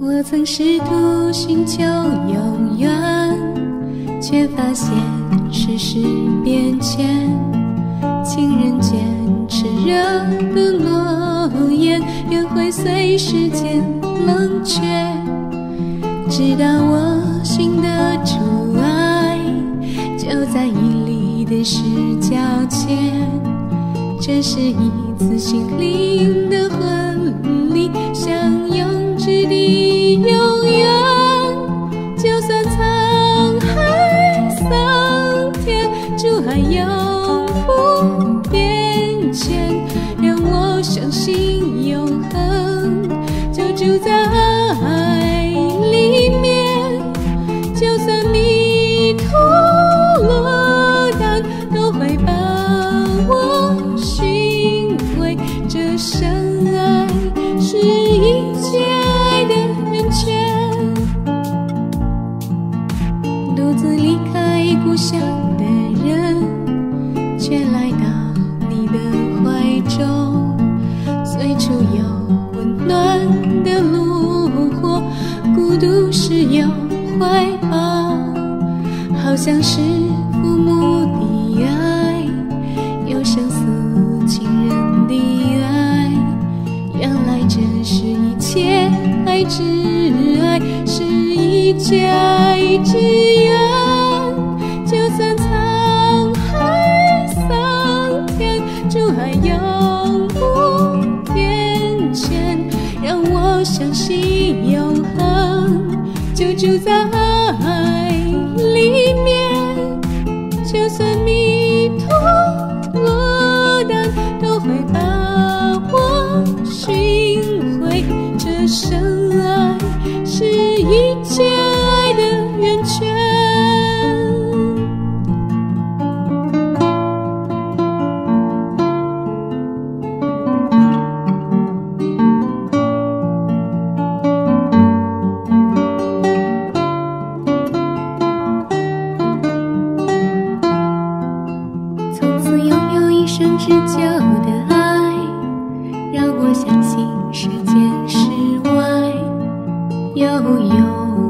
我曾试图寻求永远，却发现世事变迁。情人间炽热的诺言，也会随时间冷却。直到我心的阻碍，就在屹立的石桥前。这是一次心灵的婚相爱是一切爱的源泉。独自离开故乡的人，却来到你的怀中。随处有温暖的炉火，孤独时有怀抱，好像是父母挚爱是一家之缘，就算沧海桑田，就爱永不变迁。让我相信永恒就住在爱里面，就算迷途落单，都会把我寻回。这生。一切爱的源泉从此拥有一生之久。悠悠。